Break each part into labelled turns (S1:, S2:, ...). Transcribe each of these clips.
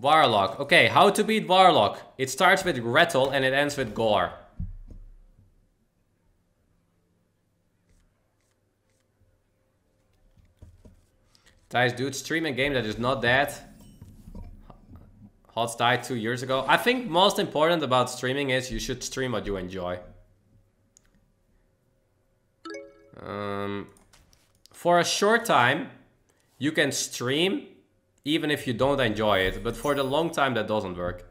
S1: Warlock. Okay, how to beat Warlock. It starts with Rattle and it ends with Gore. Guys, dude, stream a game that is not dead. Hots died two years ago. I think most important about streaming is you should stream what you enjoy. Um, for a short time, you can stream even if you don't enjoy it, but for the long time that doesn't work.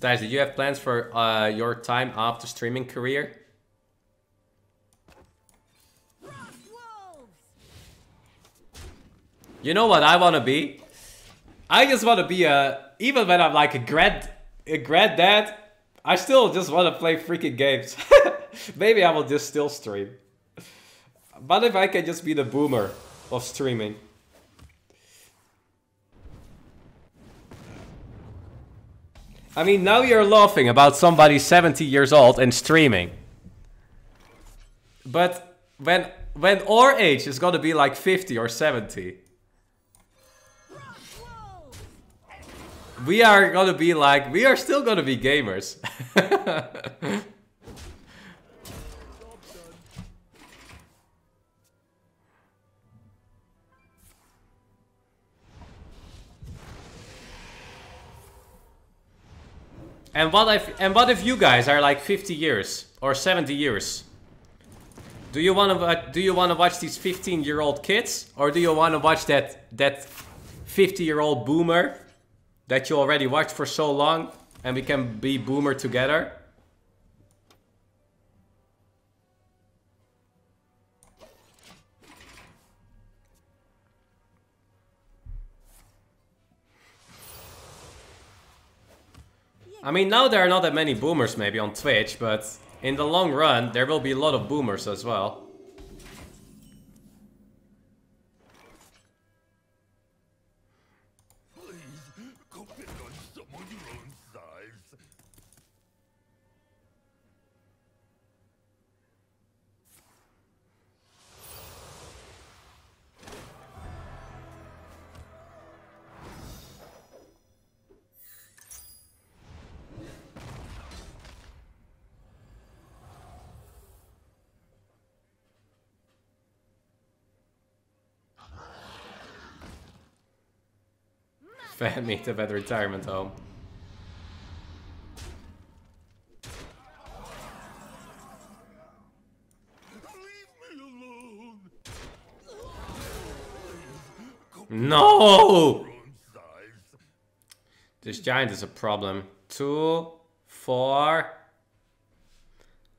S1: Guys, do you have plans for uh, your time after streaming career? You know what I want to be? I just want to be a... Even when I'm like a grad... A granddad, I still just want to play freaking games. Maybe I will just still stream. But if I can just be the boomer of streaming. I mean, now you're laughing about somebody 70 years old and streaming. But when when our age is gonna be like 50 or 70. We are gonna be like, we are still gonna be gamers. And what if and what if you guys are like 50 years or 70 years? Do you want to do you want to watch these 15 year old kids or do you want to watch that that 50 year old boomer that you already watched for so long and we can be boomer together? I mean, now there are not that many boomers maybe on Twitch, but in the long run, there will be a lot of boomers as well. Fan meetup at retirement home. No! This giant is a problem. Two, four.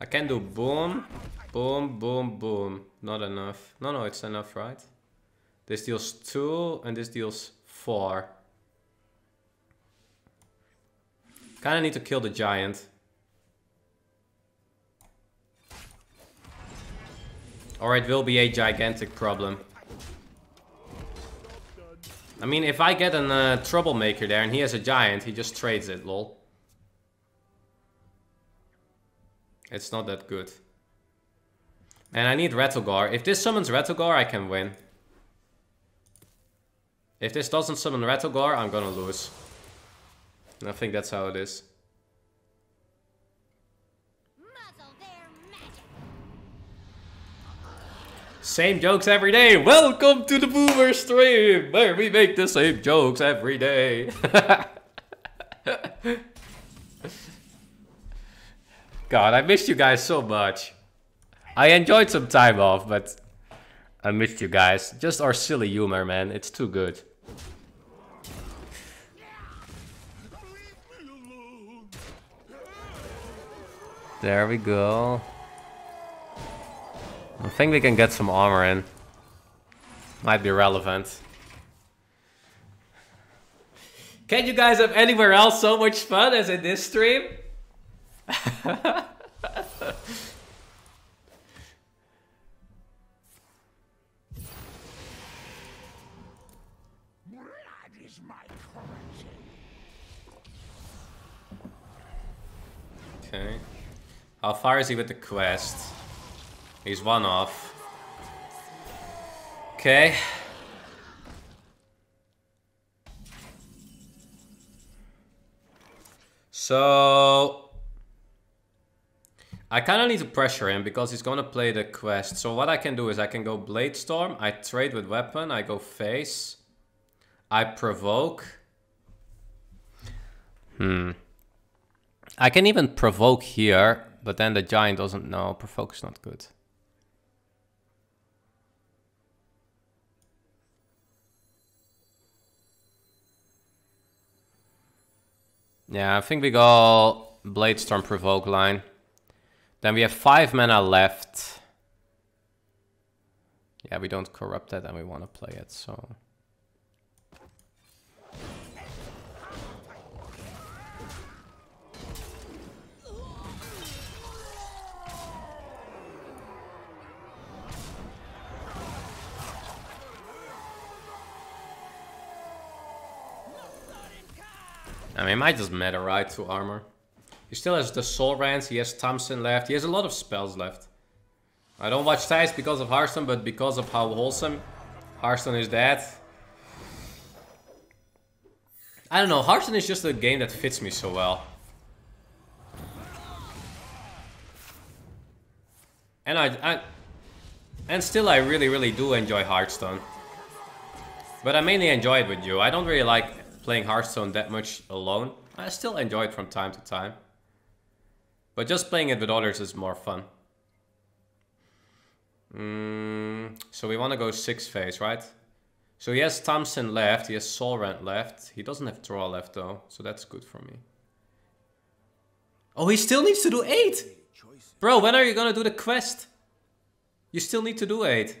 S1: I can do boom, boom, boom, boom. Not enough. No, no, it's enough, right? This deals two and this deals four. Kinda need to kill the giant. Or it will be a gigantic problem. I mean, if I get a uh, troublemaker there and he has a giant, he just trades it, lol. It's not that good. And I need Rattlegore. If this summons Rattlegore, I can win. If this doesn't summon Rattlegore, I'm gonna lose. I think that's how it is. Same jokes every day. Welcome to the Boomer stream, where we make the same jokes every day. God, I missed you guys so much. I enjoyed some time off, but I missed you guys. Just our silly humor, man. It's too good. There we go. I think we can get some armor in. Might be relevant. Can you guys have anywhere else so much fun as in this stream? How far is he with the quest? He's one off. Okay. So... I kind of need to pressure him because he's gonna play the quest. So what I can do is I can go Blade Storm, I trade with weapon, I go face, I provoke. Hmm. I can even provoke here, but then the giant doesn't know. Provoke's not good. Yeah, I think we go Blade Storm Provoke line. Then we have 5 mana left. Yeah, we don't corrupt that and we want to play it, so... I mean, it might just matter, right, to armor. He still has the Soul Rends, he has Tamsin left, he has a lot of spells left. I don't watch Thijs because of Hearthstone, but because of how wholesome Hearthstone is that. I don't know, Hearthstone is just a game that fits me so well. And I, I and still I really, really do enjoy Hearthstone. But I mainly enjoy it with you. I don't really like playing Hearthstone that much alone. I still enjoy it from time to time. But just playing it with others is more fun. Mm, so we want to go six phase, right? So he has Tamsin left, he has Soul Rend left. He doesn't have draw left though, so that's good for me. Oh, he still needs to do eight! Bro, when are you gonna do the quest? You still need to do eight.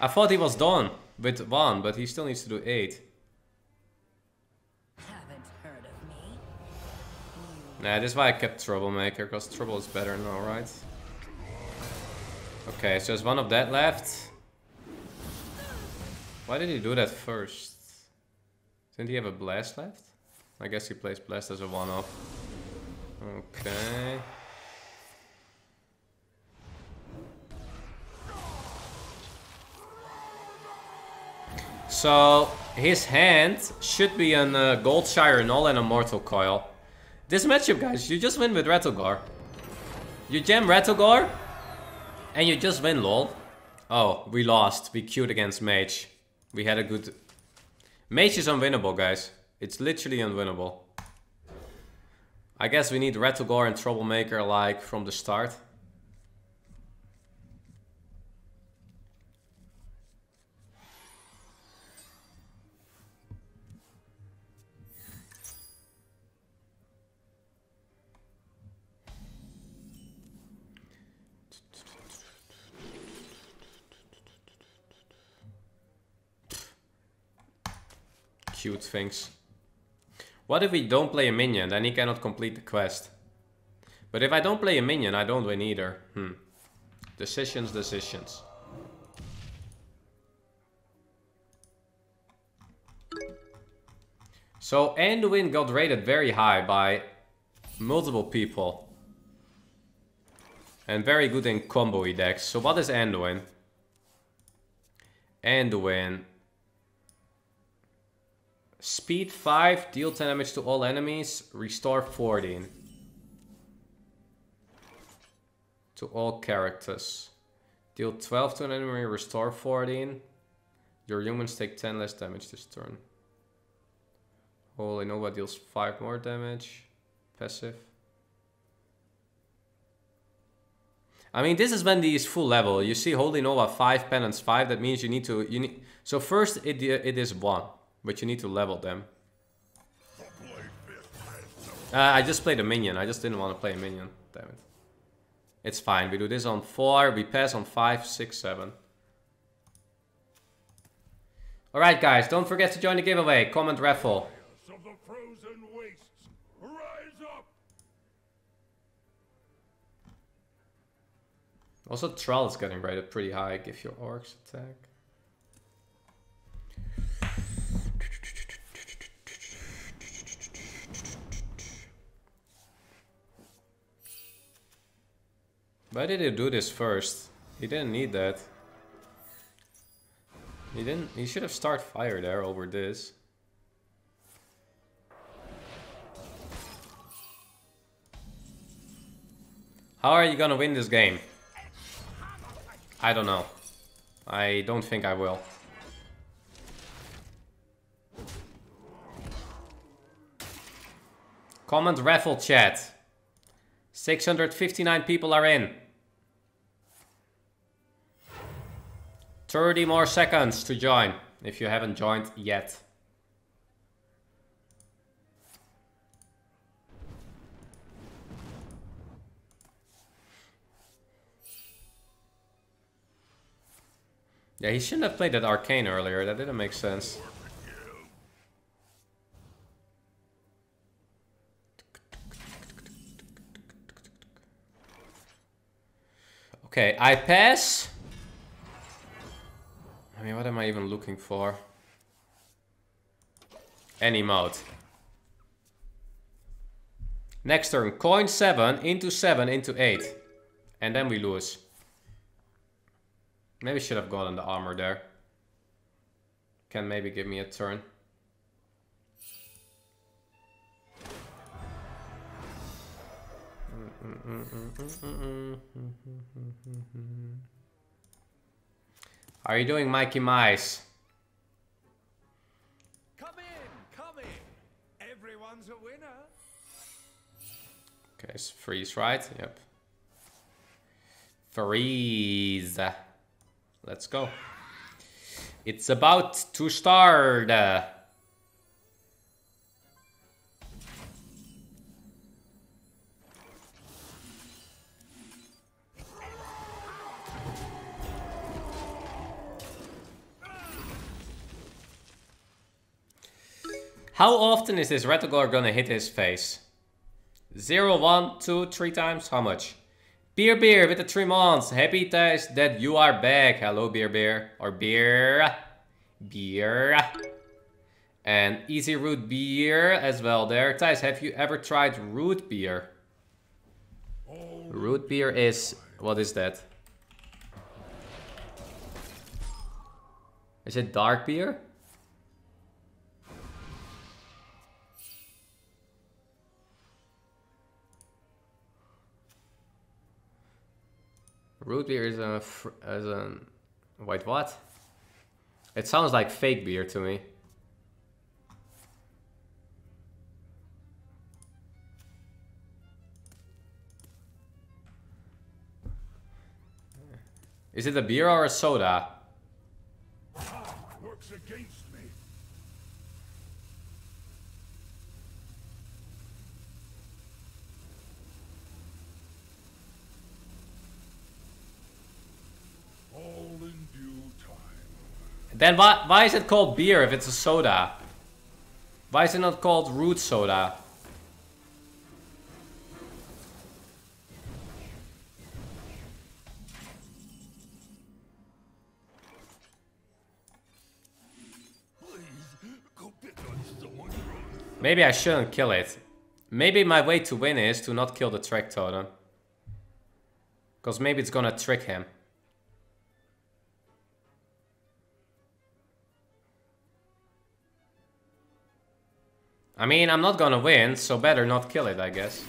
S1: I thought he was done with one, but he still needs to do eight. Nah, that's why I kept Troublemaker, because Trouble is better now, right? Okay, so there's one of that left. Why did he do that first? Didn't he have a Blast left? I guess he plays Blast as a one-off. Okay. So his hand should be an uh, Goldshire Gnoll and a Mortal Coil. This matchup, guys, you just win with Rattlegore. You jam Rattlegore, and you just win, lol. Oh, we lost. We queued against Mage. We had a good... Mage is unwinnable, guys. It's literally unwinnable. I guess we need Rattlegore and Troublemaker, like, from the start. Cute things. What if we don't play a minion? Then he cannot complete the quest. But if I don't play a minion, I don't win either. Hmm. Decisions, decisions. So Anduin got rated very high by multiple people. And very good in combo decks. So what is Anduin? Anduin Speed 5, deal 10 damage to all enemies, restore 14. To all characters. Deal 12 to an enemy, restore 14. Your humans take 10 less damage this turn. Holy Nova deals 5 more damage. Passive. I mean, this is when the is full level. You see Holy Nova 5, Penance 5. That means you need to... you need. So first it, it is 1. But you need to level them. Uh, I just played a minion. I just didn't want to play a minion. Damn it. It's fine. We do this on 4. We pass on five, six, seven. Alright guys, don't forget to join the giveaway. Comment raffle. Also, Troll is getting rated pretty high. Give your orcs attack. Why did he do this first? He didn't need that. He didn't. He should have started fire there over this. How are you gonna win this game? I don't know. I don't think I will. Comment raffle chat. 659 people are in. 30 more seconds to join if you haven't joined yet. Yeah, he shouldn't have played that arcane earlier. That didn't make sense. Okay, I pass. I mean, what am I even looking for? Any mode. Next turn, coin 7 into 7 into 8. And then we lose. Maybe should have gotten the armor there. Can maybe give me a turn. How are you doing, Mikey Mice?
S2: Come in, come in. Everyone's a winner.
S1: Okay, it's freeze, right? Yep. Freeze. Let's go. It's about to start. How often is this Rattlegore gonna hit his face? Zero, one, two, three times? How much? Beer Beer with the three months. Happy guys that you are back. Hello, Beer Beer. Or Beer. Beer. And Easy Root Beer as well there. Thijs, have you ever tried root beer? Root beer is... What is that? Is it dark beer? Root beer is a as a wait what? It sounds like fake beer to me. Is it a beer or a soda?
S2: Works against me. All in due time.
S1: Then why, why is it called beer if it's a soda? Why is it not called root soda? Maybe I shouldn't kill it. Maybe my way to win is to not kill the track totem. Because maybe it's gonna trick him. I mean, I'm not gonna win, so better not kill it, I guess.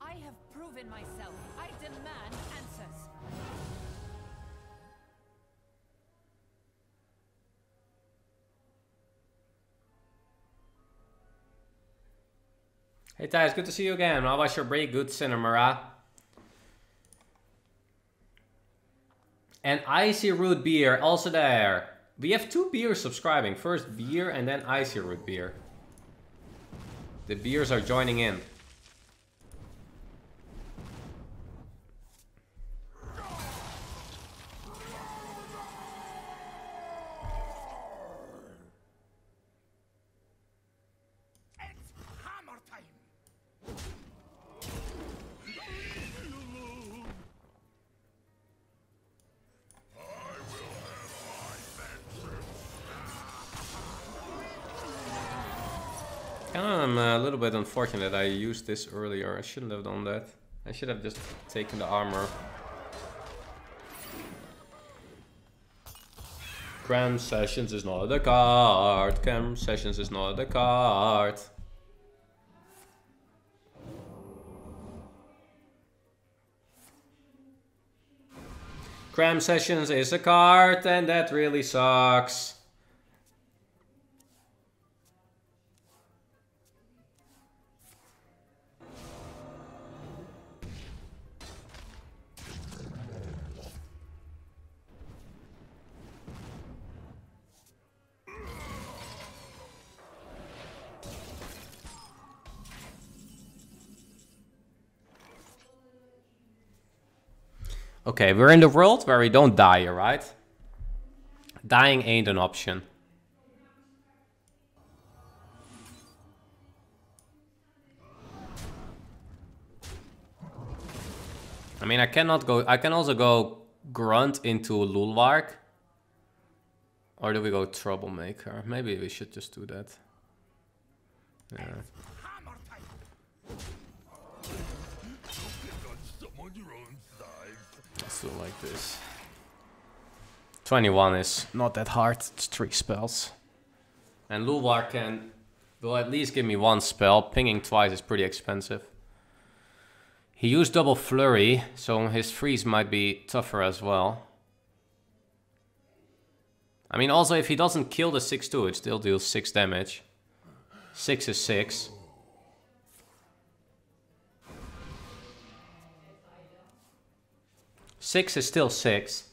S3: I have proven myself. I demand answers.
S1: Hey Thijs, good to see you again. How was your break? Good Cinemara. Ah? And Icy Root Beer, also there. We have two beers subscribing. First beer and then Icy Root Beer. The beers are joining in. I'm a little bit unfortunate I used this earlier. I shouldn't have done that. I should have just taken the armor. Cram Sessions is not a card. Cram Sessions is not a card. Cram Sessions is a card and that really sucks. Okay, we're in the world where we don't die, right? Dying ain't an option. I mean, I cannot go... I can also go Grunt into Lulwark. Or do we go Troublemaker? Maybe we should just do that. Yeah.
S2: Size.
S1: Let's do it like this. 21 is not that hard. It's three spells. And Lulwar can will at least give me one spell. Pinging twice is pretty expensive. He used double flurry, so his freeze might be tougher as well. I mean, also if he doesn't kill the 6-2, it still deals 6 damage. 6 is 6. Six is still six.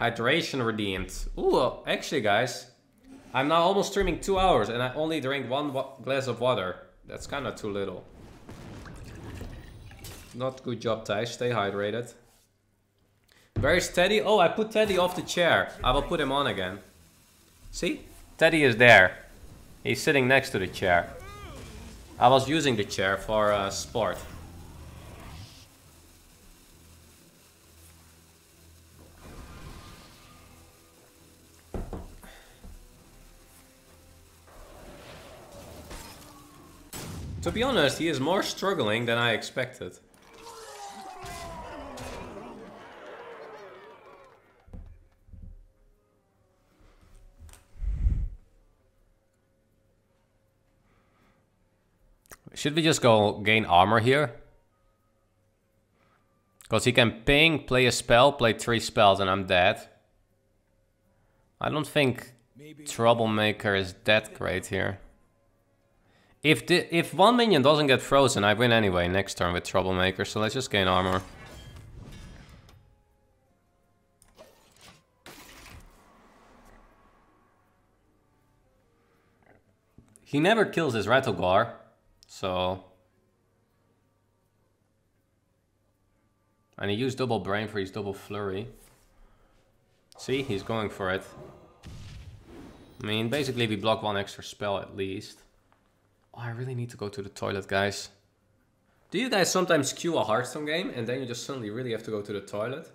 S1: Hydration redeemed. Ooh, actually, guys, I'm now almost streaming two hours and I only drink one glass of water. That's kind of too little. Not good job, Ty. Stay hydrated. Where's Teddy? Oh, I put Teddy off the chair. I will put him on again. See? Teddy is there. He's sitting next to the chair. I was using the chair for uh, sport. To be honest, he is more struggling than I expected. Should we just go gain armor here? Because he can ping, play a spell, play three spells, and I'm dead. I don't think Troublemaker is that great here. If the, if one minion doesn't get frozen, I win anyway next turn with Troublemaker, so let's just gain armor. He never kills his Rattlegore, so... And he used double Brain Freeze, double Flurry. See, he's going for it. I mean, basically we block one extra spell at least. Oh, I really need to go to the toilet, guys. Do you guys sometimes queue a Hearthstone game and then you just suddenly really have to go to the toilet?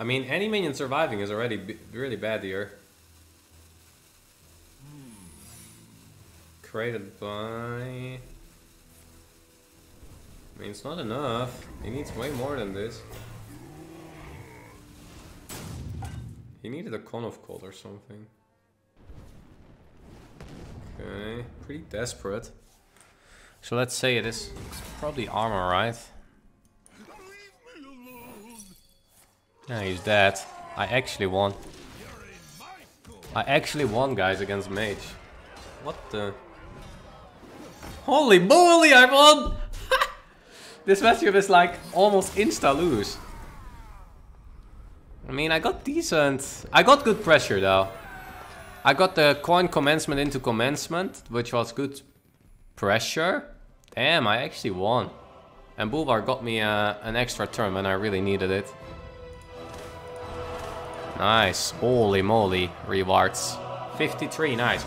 S1: I mean, any minion surviving is already really bad here. Created by... I mean, it's not enough. He needs way more than this. He needed a Cone of Cold or something. Okay, pretty desperate. So let's say it is it's probably armor, right? Yeah, he's dead. I actually won. I actually won, guys, against Mage. What the? Holy moly, I won! this matchup is like almost insta lose. I mean, I got decent. I got good pressure though. I got the coin commencement into commencement, which was good pressure. Damn, I actually won. And Bulvar got me uh, an extra turn when I really needed it. Nice. Holy moly. Rewards. 53, nice.